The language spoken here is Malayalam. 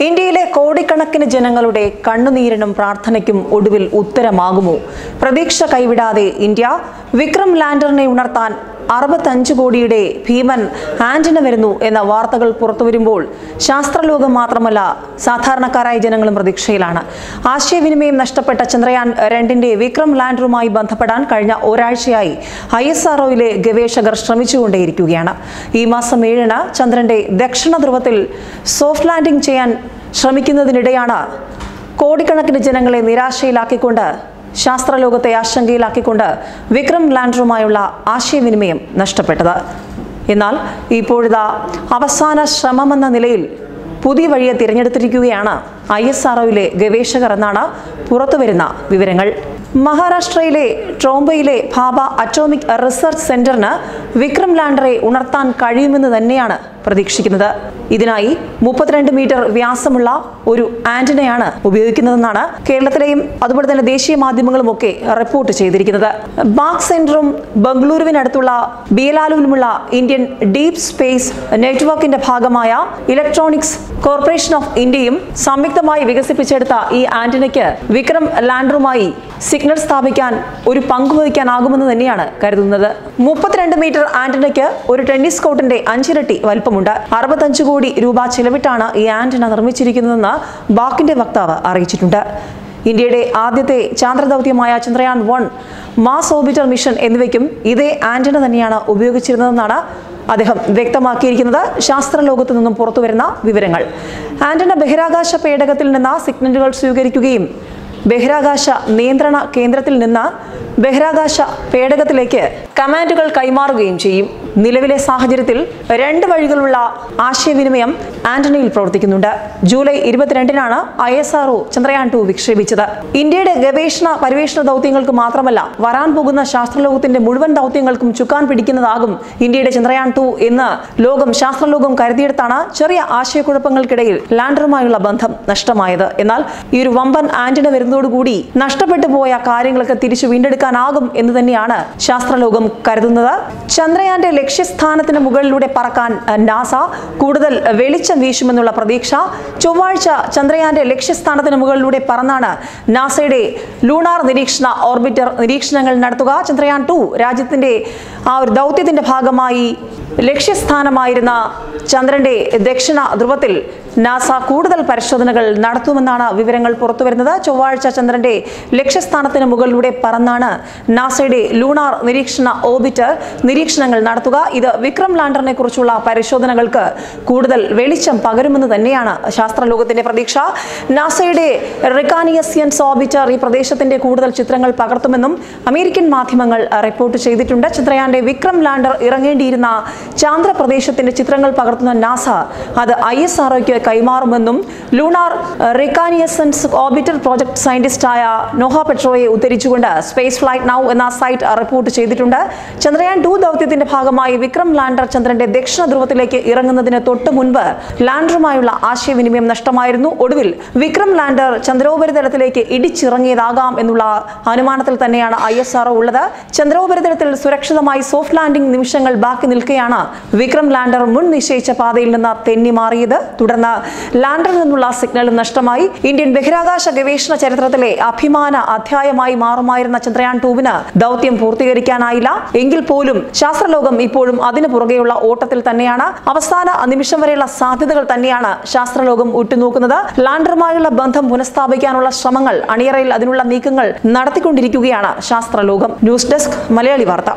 ഇന്ത്യയിലെ കോടിക്കണക്കിന് ജനങ്ങളുടെ കണ്ണുനീരിനും പ്രാർത്ഥനയ്ക്കും ഒടുവിൽ ഉത്തരമാകുമോ? പ്രതീക്ഷ കൈവിടാതെ ഇന്ത്യ വിക്രം ലാൻഡറിനെ ഉണർത്താൻ അറുപത്തഞ്ച് കോടിയുടെ ഭീമൻ ആന്റിന വരുന്നു എന്ന വാർത്തകൾ പുറത്തു വരുമ്പോൾ ശാസ്ത്രലോകം മാത്രമല്ല സാധാരണക്കാരായ ജനങ്ങളും പ്രതീക്ഷയിലാണ്. ആശയവിനിമയം നഷ്ടപ്പെട്ട ചന്ദ്രയാൻ രണ്ടിന്റെ വിക്രം ലാൻഡറുമായി ബന്ധപ്പെടാൻ കഴിഞ്ഞ ഒരാഴ്ചയായി ഐ എസ് ആർഒയിലെ ഗവേഷകർ ശ്രമിച്ചുകൊണ്ടേയിരിക്കുകയാണ്. ഈ മാസം ഏഴിന് ചന്ദ്രന്റെ ദക്ഷിണ ധ്രുവത്തിൽ സോഫ്റ്റ് ലാൻഡിംഗ് ചെയ്യാൻ ശ്രമിക്കുന്നതിനിടെയാണ് കോടിക്കണക്കിന് ജനങ്ങളെ നിരാശയിലാക്കിക്കൊണ്ട് ശാസ്ത്രലോകത്തെ ആശങ്കയിലാക്കിക്കൊണ്ട് വിക്രം ലാൻഡറുമായുള്ള ആശയവിനിമയം നഷ്ടപ്പെട്ടത്. എന്നാൽ ഇപ്പോഴത്തെ അവസാന ശ്രമമെന്ന നിലയിൽ പുതിയ വഴിയെ തിരഞ്ഞെടുത്തിരിക്കുകയാണ് ഐ എസ് ആർഒയിലെ ഗവേഷകർ എന്നാണ് പുറത്തുവരുന്ന വിവരങ്ങൾ. മഹാരാഷ്ട്രയിലെ ട്രോംബയിലെ ഭാബ അറ്റോമിക് റിസർച്ച് സെന്ററിന് വിക്രം ലാൻഡറെ ഉണർത്താൻ കഴിയുമെന്ന് തന്നെയാണ് പ്രതീക്ഷിക്കുന്നത്. ഇതിനായി മുപ്പത്തിരണ്ട് മീറ്റർ വ്യാസമുള്ള ഒരു ആന്റിനയാണ് ഉപയോഗിക്കുന്നതെന്നാണ് കേരളത്തിലെയും അതുപോലെ തന്നെ ദേശീയ മാധ്യമങ്ങളും ഒക്കെ റിപ്പോർട്ട് ചെയ്തിരിക്കുന്നത്. ബാക് സെന്ററും ബംഗളൂരുവിനടുത്തുള്ള ബിയലാലുവിലുമുള്ള ഇന്ത്യൻ ഡീപ് സ്പേസ് നെറ്റ്വർക്കിന്റെ ഭാഗമായ ഇലക്ട്രോണിക്സ് കോർപ്പറേഷൻ ഓഫ് ഇന്ത്യയും സംയുക്തമായി വികസിപ്പിച്ചെടുത്ത ഈ ആന്റിനയ്ക്ക് വിക്രം ലാൻഡറുമായി സിഗ്നൽ സ്ഥാപിക്കാൻ ഒരു പങ്കുവഹിക്കാനാകുമെന്ന് തന്നെയാണ് കരുതുന്നത്. മുപ്പത്തിരണ്ട് മീറ്റർ ആന്റിനയ്ക്ക് ഒരു ടെന്നീസ് കോർട്ടിന്റെ അഞ്ചിരട്ടി വലിപ്പമുണ്ട് അറുപത്തഞ്ച് കോടി രൂപ ചെലവിട്ടാണ് ഈ ആന്റിന നിർമ്മിച്ചിരിക്കുന്നതെന്ന് ബാക്കിന്റെ വക്താവ് അറിയിച്ചിട്ടുണ്ട്. ഇന്ത്യയുടെ ആദ്യത്തെ ചാന്ദ്രദൗത്യമായ Chandrayaan one Mars orbiter mission എന്നിവയ്ക്കും ഇതേ ആന്റിന തന്നെയാണ് ഉപയോഗിച്ചിരുന്നതെന്നാണ് അദ്ദേഹം വ്യക്തമാക്കിയിരിക്കുന്നത്. ശാസ്ത്രലോകത്തു നിന്നും പുറത്തുവരുന്ന വിവരങ്ങൾ. ആന്റിന ബഹിരാകാശ പേടകത്തിൽ നിന്ന് സിഗ്നലുകൾ സ്വീകരിക്കുകയും ബഹിരാകാശ നിയന്ത്രണ കേന്ദ്രത്തിൽ നിന്ന് ബഹിരാകാശ പേടകത്തിലേക്ക് കമാൻഡുകൾ കൈമാറുകയും ചെയ്യും. നിലവിലെ സാഹചര്യത്തിൽ രണ്ട് വഴികളുള്ള ആശയവിനിമയം ആന്റണിയിൽ പ്രവർത്തിക്കുന്നുണ്ട്. July ഇരുപത്തിരണ്ടിനാണ് I S R O Chandrayaan two വിക്ഷേപിച്ചത്. ഇന്ത്യയുടെ ഗവേഷണ പരിവേഷണ ദൗത്യങ്ങൾക്ക് മാത്രമല്ല വരാൻ പോകുന്ന ശാസ്ത്രലോകത്തിന്റെ മുഴുവൻ ദൗത്യങ്ങൾക്കും ചുക്കാൻ പിടിക്കുന്നതാകും ഇന്ത്യയുടെ ചന്ദ്രയാൻ ടു എന്ന് ലോകം ശാസ്ത്രലോകം കരുതിയെടുത്താണ് ചെറിയ ആശയക്കുഴപ്പങ്ങൾക്കിടയിൽ ലാൻഡറുമായുള്ള ബന്ധം നഷ്ടമായത്. എന്നാൽ ഈ ഒരു വമ്പൻ ആന്റിന വരുന്നതോടുകൂടി നഷ്ടപ്പെട്ടു പോയ കാര്യങ്ങളൊക്കെ തിരിച്ചു വീണ്ടെടുക്കാനാകും എന്ന് തന്നെയാണ് ശാസ്ത്രലോകം കരുതുന്നത്. ചന്ദ്രയാന്റെ ലക്ഷ്യസ്ഥാനത്തിന് മുകളിലൂടെ പറക്കാൻ നാസ കൂടുതൽ വെളിച്ചം വീശുമെന്നുള്ള പ്രതീക്ഷ. ചൊവ്വാഴ്ച ചന്ദ്രയാന്റെ ലക്ഷ്യസ്ഥാനത്തിന് മുകളിലൂടെ പറന്നാണ് നാസയുടെ ലൂണാർ നിരീക്ഷണ ഓർബിറ്റർ നിരീക്ഷണങ്ങൾ നടത്തുക. ചന്ദ്രയാൻ ടു രാജ്യത്തിന്റെ ആ ഒരു ദൗത്യത്തിന്റെ ഭാഗമായി ലക്ഷ്യസ്ഥാനമായിരുന്ന ചന്ദ്രന്റെ ദക്ഷിണ ധ്രുവത്തിൽ നാസ കൂടുതൽ പരിശോധനകൾ നടത്തുമെന്നാണ് വിവരങ്ങൾ പുറത്തുവരുന്നത്. ചൊവ്വാഴ്ച ചന്ദ്രന്റെ ലക്ഷ്യസ്ഥാനത്തിന് മുകളിലൂടെ പറന്നാണ് നാസയുടെ ലൂണാർ നിരീക്ഷണ ഓബിറ്റ് നിരീക്ഷണങ്ങൾ നടത്തുക. ഇത് വിക്രം ലാൻഡറിനെ കുറിച്ചുള്ള പരിശോധനകൾക്ക് കൂടുതൽ വെളിച്ചം പകരുമെന്ന് തന്നെയാണ് ശാസ്ത്രലോകത്തിന്റെ പ്രതീക്ഷ. നാസയുടെ റിക്കാനിയസിയൻസ് ഓബിറ്റർ ഈ പ്രദേശത്തിന്റെ കൂടുതൽ ചിത്രങ്ങൾ പകർത്തുമെന്നും അമേരിക്കൻ മാധ്യമങ്ങൾ റിപ്പോർട്ട് ചെയ്തിട്ടുണ്ട്. ചന്ദ്രയാന്റെ വിക്രം ലാൻഡർ ഇറങ്ങേണ്ടിയിരുന്ന ചാന്ദ്രപ്രദേശത്തിന്റെ ചിത്രങ്ങൾ പകർത്തുന്ന നാസ അത് ഐ എസ് ആർഒയ്ക്ക് കൈമാറുമെന്നും ലൂണാർ റിക്കാനിയസൻസ് ഓർബിറ്റർ പ്രോജക്ട് സയന്റിസ്റ്റായ നോഹ പെട്രോയെ ഉദ്ധരിച്ചുകൊണ്ട് സ്പേസ് ഫ്ലൈറ്റ് നൌ എന്ന സൈറ്റ് റിപ്പോർട്ട് ചെയ്തിട്ടുണ്ട്. ചന്ദ്രയാൻ ടു ദൗത്യത്തിന്റെ ഭാഗമായി വിക്രം ലാൻഡർ ചന്ദ്രന്റെ ദക്ഷിണ ധ്രുവത്തിലേക്ക് ഇറങ്ങുന്നതിന് തൊട്ട് മുൻപ് ലാൻഡറുമായുള്ള ആശയവിനിമയം നഷ്ടമായിരുന്നു. ഒടുവിൽ വിക്രം ലാൻഡർ ചന്ദ്രോപരിതലത്തിലേക്ക് ഇടിച്ചിറങ്ങിയതാകാം എന്നുള്ള അനുമാനത്തിൽ തന്നെയാണ് ഐ എസ് ആർ ഉള്ളത്. ചന്ദ്രോപരിതലത്തിൽ സുരക്ഷിതമായി സോഫ്റ്റ് ലാൻഡിംഗ് നിമിഷങ്ങൾ ബാക്കി നിൽക്കുകയാണ് വിക്രം ലാൻഡർ മുൻ നിശ്ചയിച്ച പാതയിൽ നിന്ന് തെന്നി മാറിയത്. തുടർന്ന് ലാൻഡറിൽ നിന്നുള്ള സിഗ്നൽ നഷ്ടമായി. ഇന്ത്യൻ ബഹിരാകാശ ഗവേഷണ ചരിത്രത്തിലെ അഭിമാന അധ്യായമായി മാറുമായിരുന്ന ചന്ദ്രയാൻ ടൂവിന് ദൗത്യം പൂർത്തീകരിക്കാനായില്ല. എങ്കിൽ പോലും ശാസ്ത്രലോകം ഇപ്പോഴും അതിനു പുറകെയുള്ള ഓട്ടത്തിൽ തന്നെയാണ്. അവസാന നിമിഷം വരെയുള്ള സാധ്യതകൾ തന്നെയാണ് ശാസ്ത്രലോകം ഉറ്റുനോക്കുന്നത്. ലാൻഡറുമായുള്ള ബന്ധം പുനഃസ്ഥാപിക്കാനുള്ള ശ്രമങ്ങൾ അണിയറയിൽ അതിനുള്ള നീക്കങ്ങൾ നടത്തിക്കൊണ്ടിരിക്കുകയാണ് ശാസ്ത്രലോകം. ന്യൂസ് ഡെസ്ക് മലയാളി വാർത്ത.